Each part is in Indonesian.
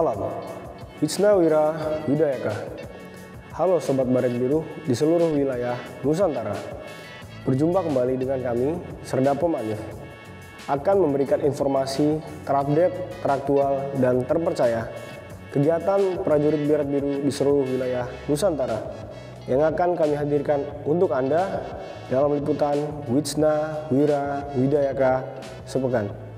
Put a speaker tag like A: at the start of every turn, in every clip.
A: Salam, Wisna Wira Widayaka. Halo Sobat Baret Biru di seluruh wilayah Nusantara. Berjumpa kembali dengan kami, Serdapo Manif. Akan memberikan informasi terupdate, teraktual, dan terpercaya kegiatan prajurit Baret Biru di seluruh wilayah Nusantara yang akan kami hadirkan untuk Anda dalam liputan Wisna Wira Widayaka sepekan.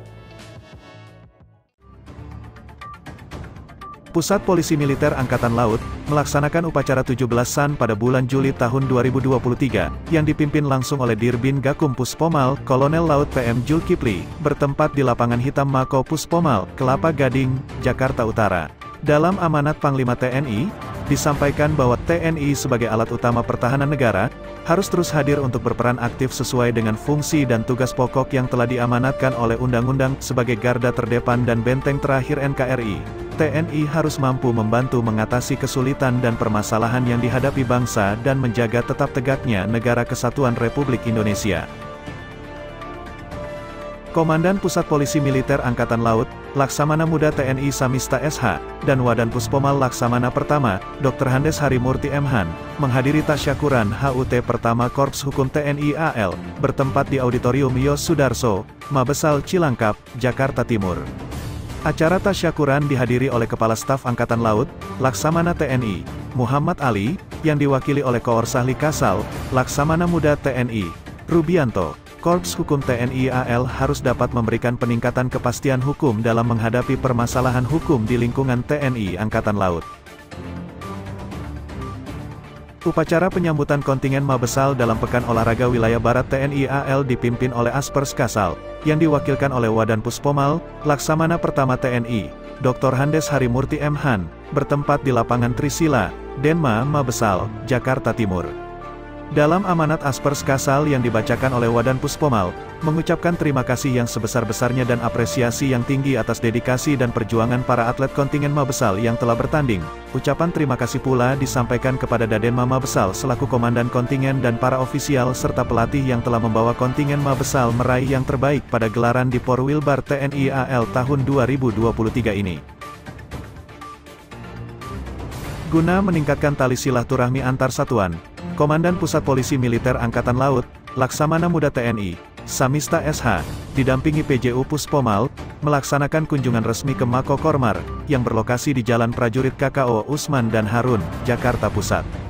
B: Pusat Polisi Militer Angkatan Laut, melaksanakan upacara 17-an pada bulan Juli tahun 2023, yang dipimpin langsung oleh Dirbin Gakum Puspomal, Kolonel Laut PM Julkipli, bertempat di lapangan hitam Mako Puspomal, Kelapa Gading, Jakarta Utara. Dalam amanat Panglima TNI, disampaikan bahwa TNI sebagai alat utama pertahanan negara, harus terus hadir untuk berperan aktif sesuai dengan fungsi dan tugas pokok yang telah diamanatkan oleh Undang-Undang sebagai garda terdepan dan benteng terakhir NKRI. TNI harus mampu membantu mengatasi kesulitan dan permasalahan yang dihadapi bangsa dan menjaga tetap tegaknya negara kesatuan Republik Indonesia. Komandan Pusat Polisi Militer Angkatan Laut, Laksamana Muda TNI Samista SH, dan Wadan Puspomal Laksamana Pertama, Dr. Handes Harimurti Mhan, menghadiri tasyakuran HUT Pertama Korps Hukum TNI AL, bertempat di Auditorium Yos Sudarso, Mabesal Cilangkap, Jakarta Timur. Acara tasyakuran dihadiri oleh Kepala Staf Angkatan Laut, Laksamana TNI, Muhammad Ali, yang diwakili oleh Koorsahli Kasal, Laksamana Muda TNI, Rubianto. Korps Hukum TNI AL harus dapat memberikan peningkatan kepastian hukum dalam menghadapi permasalahan hukum di lingkungan TNI Angkatan Laut. Upacara penyambutan kontingen Mabesal dalam Pekan Olahraga Wilayah Barat TNI AL dipimpin oleh Aspers Kasal, yang diwakilkan oleh Wadan Puspomal, Laksamana Pertama TNI, Dr. Handes Harimurti M. Han, bertempat di lapangan Trisila, Denma, Mabesal, Jakarta Timur. Dalam amanat Aspers Kasal yang dibacakan oleh Wadan Puspomal, mengucapkan terima kasih yang sebesar-besarnya dan apresiasi yang tinggi atas dedikasi dan perjuangan para atlet kontingen Mabesal yang telah bertanding. Ucapan terima kasih pula disampaikan kepada Dadenma Mabesal selaku komandan kontingen dan para ofisial serta pelatih yang telah membawa kontingen Mabesal meraih yang terbaik pada gelaran di Porwilbar TNI AL tahun 2023 ini. Guna meningkatkan tali silaturahmi antar satuan, Komandan Pusat Polisi Militer Angkatan Laut, Laksamana Muda TNI, Samista SH, didampingi PJU Puspomal, melaksanakan kunjungan resmi ke Mako Kormar, yang berlokasi di Jalan Prajurit KKO Usman dan Harun, Jakarta Pusat.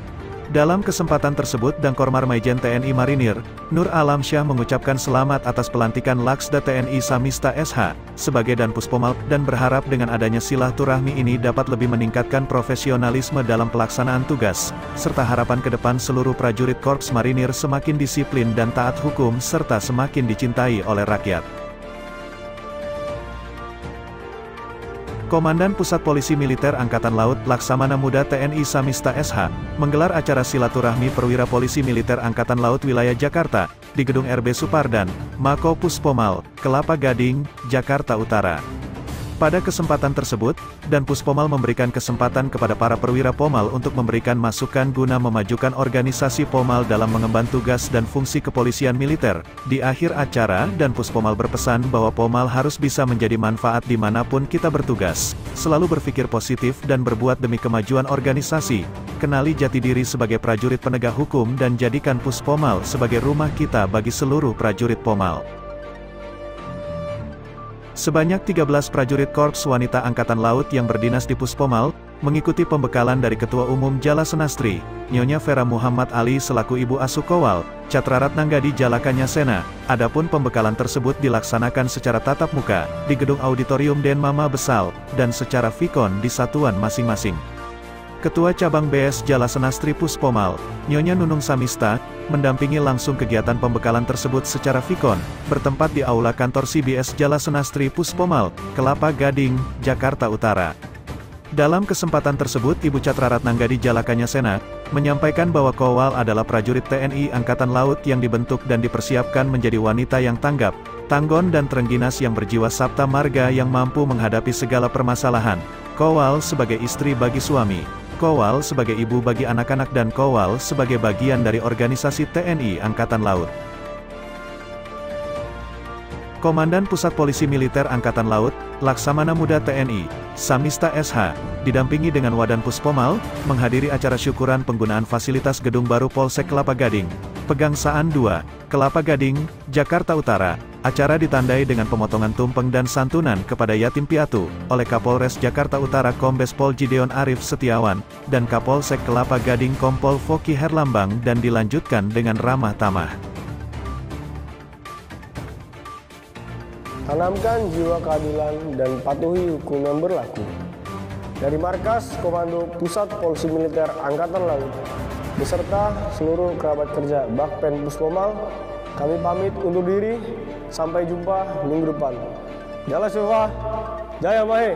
B: Dalam kesempatan tersebut Dangkormar Maijen TNI Marinir, Nur Alam Syah mengucapkan selamat atas pelantikan Laksda TNI Samista SH, sebagai Dan Puspomal, dan berharap dengan adanya silaturahmi ini dapat lebih meningkatkan profesionalisme dalam pelaksanaan tugas, serta harapan ke depan seluruh prajurit Korps Marinir semakin disiplin dan taat hukum serta semakin dicintai oleh rakyat. Komandan Pusat Polisi Militer Angkatan Laut Laksamana Muda TNI Samista SH, menggelar acara silaturahmi perwira polisi militer Angkatan Laut wilayah Jakarta, di Gedung RB Supardan, Mako Puspomal, Kelapa Gading, Jakarta Utara. Pada kesempatan tersebut, Dan Puspomal memberikan kesempatan kepada para perwira Pomal untuk memberikan masukan guna memajukan organisasi Pomal dalam mengemban tugas dan fungsi kepolisian militer. Di akhir acara, Dan Puspomal berpesan bahwa Pomal harus bisa menjadi manfaat di mana pun kita bertugas. Selalu berpikir positif dan berbuat demi kemajuan organisasi. Kenali jati diri sebagai prajurit penegak hukum dan jadikan Puspomal sebagai rumah kita bagi seluruh prajurit Pomal. Sebanyak 13 prajurit Korps Wanita Angkatan Laut yang berdinas di Puspomal, mengikuti pembekalan dari Ketua Umum Jala Senastri, Nyonya Vera Muhammad Ali selaku Ibu Asuh Kowal, Catrarat Nanggadi Jalakanya Sena. Adapun pembekalan tersebut dilaksanakan secara tatap muka, di Gedung Auditorium Denmama Besal, dan secara vikon di satuan masing-masing. Ketua Cabang BS Jala Senastri Puspomal, Nyonya Nunung Samista, mendampingi langsung kegiatan pembekalan tersebut secara vikon, bertempat di Aula Kantor CBS Jala Senastri Puspomal, Kelapa Gading, Jakarta Utara. Dalam kesempatan tersebut Ibu Catra Ratnanggadi Jalakanya Sena, menyampaikan bahwa Kowal adalah prajurit TNI Angkatan Laut yang dibentuk dan dipersiapkan menjadi wanita yang tanggap, tanggon dan terengginas yang berjiwa sabta marga yang mampu menghadapi segala permasalahan. Kowal sebagai istri bagi suami, Kowal sebagai ibu bagi anak-anak dan Kowal sebagai bagian dari organisasi TNI Angkatan Laut. Komandan Pusat Polisi Militer Angkatan Laut, Laksamana Muda TNI, Samista SH, didampingi dengan Wadan Puspomal, menghadiri acara syukuran penggunaan fasilitas gedung baru Polsek Kelapa Gading. Pegangsaan 2, Kelapa Gading, Jakarta Utara. Acara ditandai dengan pemotongan tumpeng dan santunan kepada yatim piatu, oleh Kapolres Jakarta Utara Kombes Pol Gideon Arif Setiawan, dan Kapolsek Kelapa Gading Kompol Foki Herlambang dan dilanjutkan dengan ramah tamah.
A: Tanamkan jiwa keadilan dan patuhi hukum yang berlaku. Dari Markas Komando Pusat Polisi Militer Angkatan Laut, beserta seluruh kerabat kerja Bakpen Puspomal, kami pamit undur diri. Sampai jumpa minggu depan. Jala Sufa, Jaya Mahe.